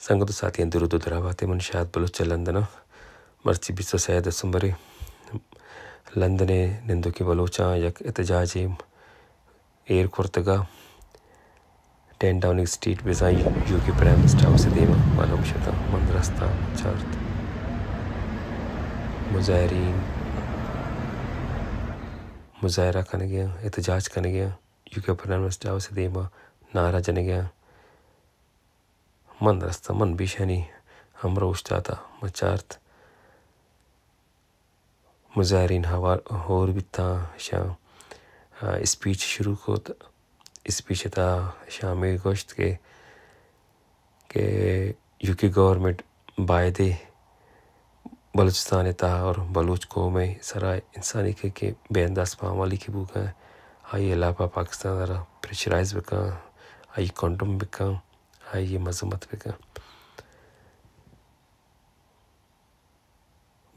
संगत साथी दुरुद दरावाते मनशात बलुच्च लंदन मर्ची बिस्व सैद दिसंबरी लंदने निंदुकी बलूचा यक एहतजाजी एयर कुर्तगा टेन डाउनिंग स्ट्रीट बिजा यूके प्राइम मिनिस्टर हाउस देमा मालूम शुदा मंदरस्ता चार्ट मुजाहरीन मुजाहरा करने गया एहतजाज करने गया यूके प्राइम मिनिस्टर हाउस देमा नारा जने गया मन रस्त, मन बेशनी हम रोश था मचारत मुजाहरीन हवा, होर भी था शाम। स्पीच शुरू को स्पीच था शाम गोश्त के के यूके गवर्नमेंट बायदे बलूचिस्तान था और बलूच को में सरा इंसानी के के बेअंदाज पाम वाली की बुक है। आई अलापा पाकिस्तान ज़रा प्रेशराइज बिका आई कॉन्डम बिका आई मजम्मत बिका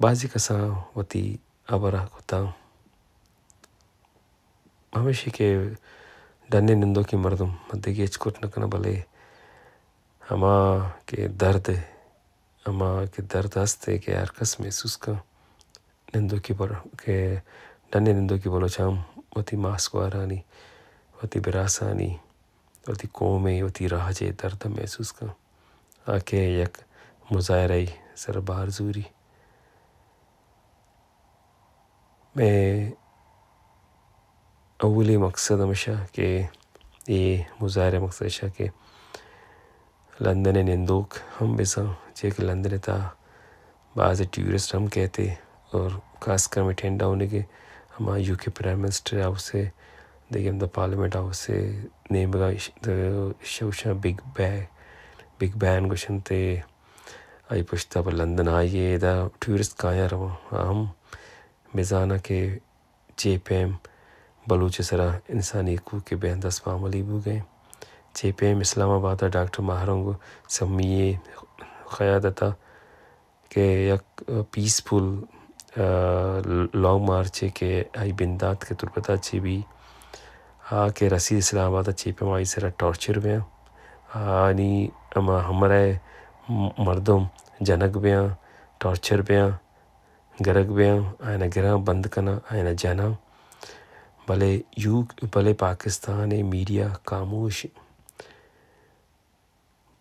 बाजी कसा वती abara kota हमेशा के डरने निंदों की मर्दम मद्दे कुट न करना भले हमा के दर्द हमा के दर्द हँसते के यार कस महसूस का। निंदों की पर के डरने निंदों की बोलो चाम, वती मास्क वारानी, वती बिरासानी। वती कोमे वती राहजे दर्द महसूस का आके यक मुजाहरा सर बार जूरी। मैं अव्वली मकसद हमेशा के, ये मुजाहरे मकसद शा के, लंदन निंदोक, हम बेसा जे कि लंदन था बाज़ टूरिस्ट हम कहते, और खासकर में ठंडा होने के हम यूके प्राइम मिनिस्टर हाउस देखिए द पार्लियामेंट हाउस से नेम शौशा Big Ben, Big Ben question थे आई पुछता पर लंदन आइए दा टूरिस्ट कहाँ रहो हम मिज़ाना के चेपेम बलूच सरा इंसानी हकूक़ के बेहदस मामली भी गए। चेपेम इस्लामाबाद डॉक्टर माहरंग समी क़यादत के यक पीसफुल लॉन्ग मार्च के आई बिंदात के तुरपता ची भी ಕೆರಸಿ ಇಸ್ಲಾಮಾಬಾದ ಚೇಪೆ ಮಾಯಿಸರ टॉर्चर विया आनी हमारे मर्दों जनक विया टॉर्चर पे गरक विया आयना गिरा बंद कना आयना जाना। भले यू भले पाकिस्तानी मीडिया खामोश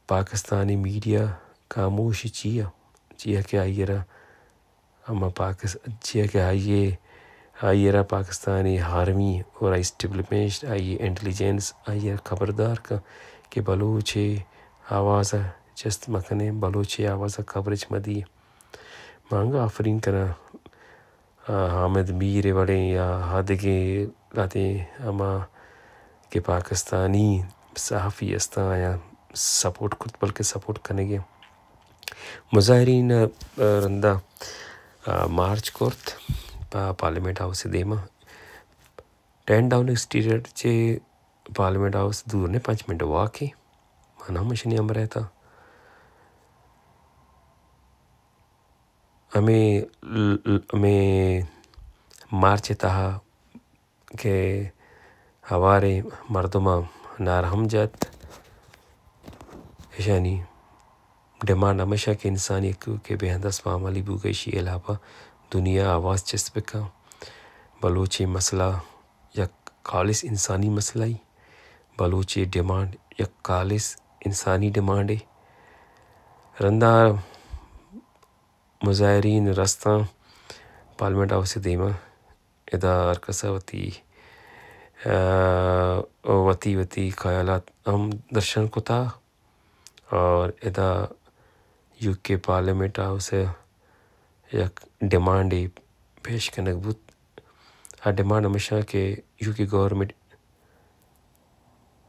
पाकिस्तानी मीडिया खामोश चिया चिया के आइएरा हम पाकिस्तान चिया के आइए आइयरा पाकिस्तानी आर्मी और आई इस्टेब्लिशमेंट आइए इंटेलिजेंस आई आइए खबरदार का कि बलूचे आवाज़ जस्त मकने बलूचे आवाज़ कवरेज मदी Manga आफरीन करा हामिद मीर बड़े या हादगे लाते अमा के पाकिस्तानी सहाफ़ी अस्ता या सपोर्ट खुद बल्कि सपोर्ट करने के मुजाहरीन रंदा मार्च कोर्त पार्लियामेंट हाउस देमा टेन डाउन एक्सटीरियर चे पार्लियामेंट हाउस दूर ने पाँच मिनट वाक ही। माना मशीनी हम रहता। हमें हमें मार्च तहा के हवारे मरदमा नार हमजत यानी डिमांड हमेशा के इंसानी के बेहदस मामली बुगैशी अलावा दुनिया आवाज़ चस्प का। बलूची मसला या खालिस इंसानी मसला ही बलूची डिमांड या खालिस इंसानी डिमांड। है रंदा मुजाहरीन रस्ता पार्लियामेंट हाउस देमा। इदा अरकसा वती वती वती ख्यालात हम दर्शन को था और इदा यूके पार्लियामेंट हाउस यक डिमांड पेश कनक बुत आ डिमांड हमेशा के यू यूके गवर्नमेंट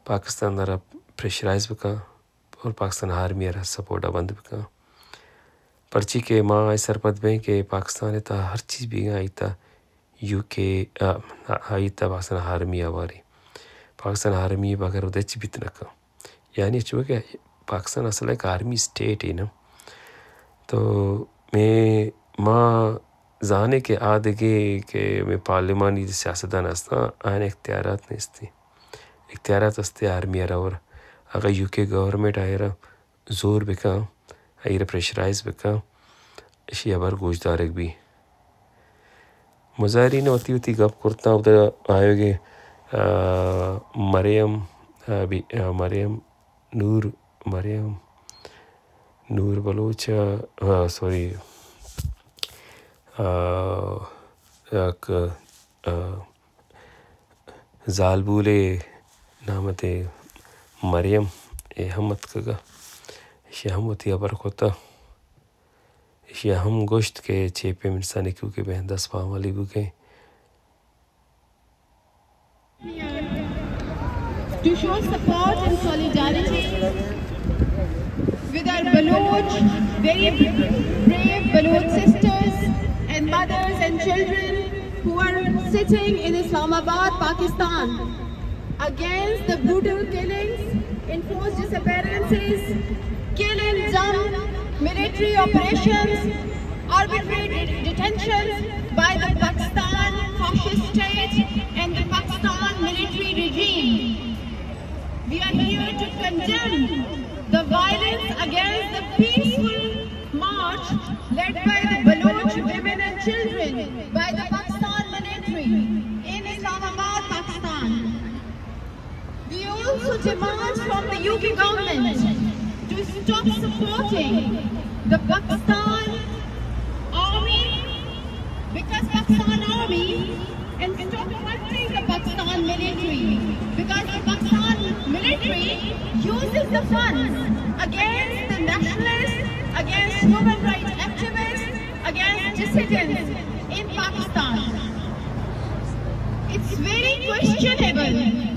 पाकिस्तान द्वारा प्रेशराइज बका और पाकिस्तान आर्मी सपोर्ट बंद भी बका पर्ची के माँ सरपत में के पाकिस्तान था हर चीज़ भी आई था यूके आई था पाकिस्तान हारमी आवारी पाकिस्तान हारमी बगर उदच बितनक यानी चुके पाकिस्तान असल एक आर्मी स्टेट है ना। तो मैं මා ޒާނެކެ އާދެގެ ޕާރލިމާނީ ސިޔާސަތާން އަސްތާ އަހަން އިޚްތިޔާރާތް ނެސްތީ އިޚްތިޔާރާތް އަސްތެ އަހަރްމިޔާ ރަވަރަ އަގަރ ޔުކޭ ގަވަރމެންޓް އަހިރަ ޒޯރ ބެކާ އަހިރަ ޕްރެޝަރައިޒް ބެކާ އެށީ އަބަރ ގޯޝްދާރެއް ބީ މުޒާހިރީނަ އޮތީ އޮތީ ގަޕް ކުރުތާ އުދަ އާޔෝގެ ಮರಿಯಂ ಮರಿಯಂ ನೂರ್ ಮರಿಯಂ ನೂರ್ ಬಲೋಚ ಸಾರಿ नूर बलोच सॉरी जालबूले नामते Maryam e hamat kaga ishi hamoti abarkota ishi ham gosht ke chepe minsani kyunki behendas famali buke to show support and solidarity with our Baloch, very brave Baloch sisters children who are sitting in Islamabad, Pakistan against the brutal killings enforced disappearances, kill and military operations, arbitrary detentions by the Pakistan fascist state and the Pakistan military regime. We are here to condemn the violence against the peaceful march led by the also demand from the UK government to stop supporting the Pakistan army because Pakistan army and stop funding the Pakistan military because the Pakistan military uses the funds against the nationalists, against human rights activists, against dissidents in Pakistan. It's very questionable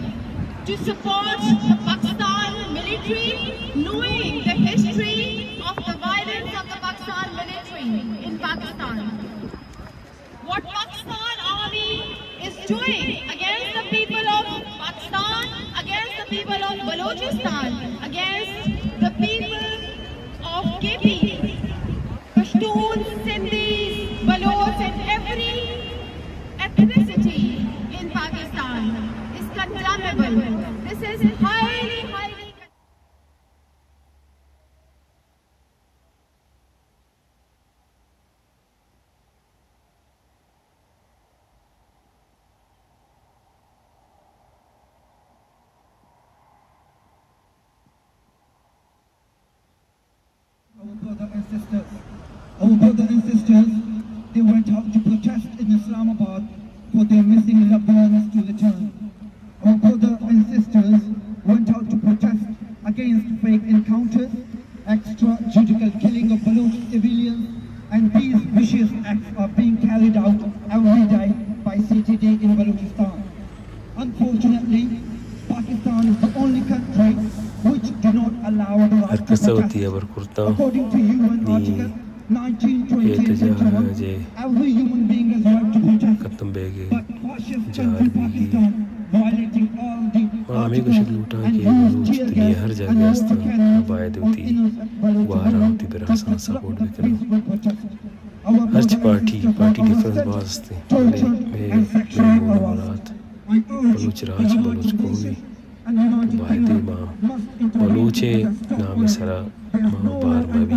to support the Pakistan military, knowing the history of the violence of the Pakistan military in Pakistan. What Pakistan army is doing against the people of Pakistan, against the people of Balochistan, against the people of KP, Pashtuns, Sindhis, Baloch and every ethnicity in Pakistan is condemnable. This is highly, highly Our brother and sisters, two brothers and sisters, they went out to protest in Islamabad for their missing loved ones to return. Our brothers and sisters went out to protest against fake encounters, extrajudicial killing of Baloch civilians, and these vicious acts are being carried out every day by CTD in Balochistan. Unfortunately, Pakistan is the only country which do not allow the right to protest. According to every human being has right to protest. But fascist country भी Pakistan violating all the आमी को articles शिकल उठा and के दुनिया gas हर जगह वारा women होती that बरहसन disrupt support भी करो हर पार्टी पार्टी डिफरेंस arrested, बहुत हस्ते मेरे मेरे बोल urge बलूच राज बलूच कौमी United वाहिदी Kingdom माँ बलूचे नाम. सरा माँ बार and मवी